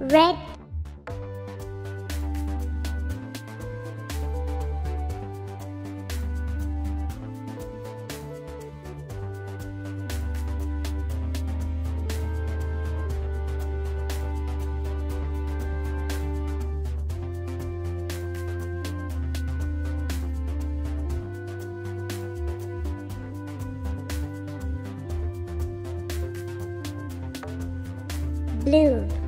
red. Blue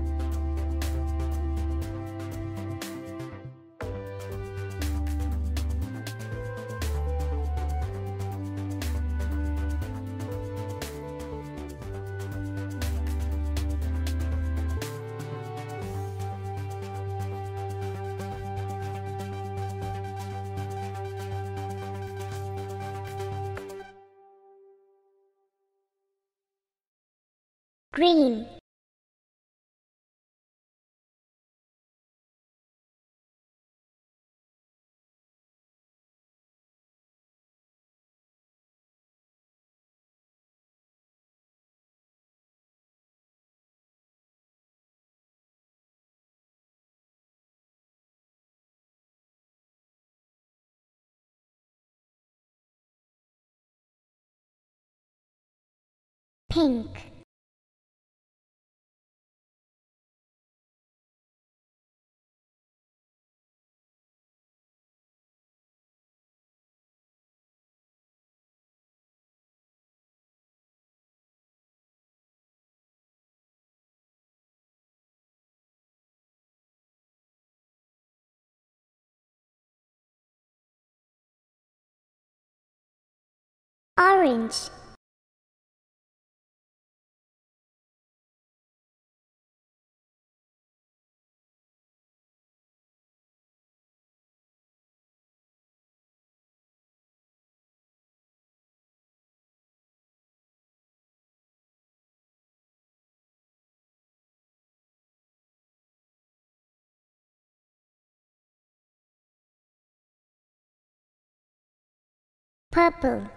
green. Pink orange. Purple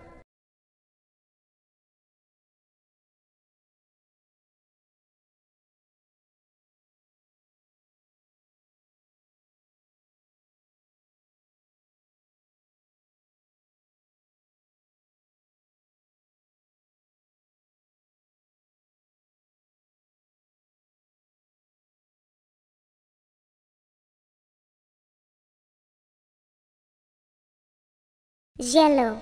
yellow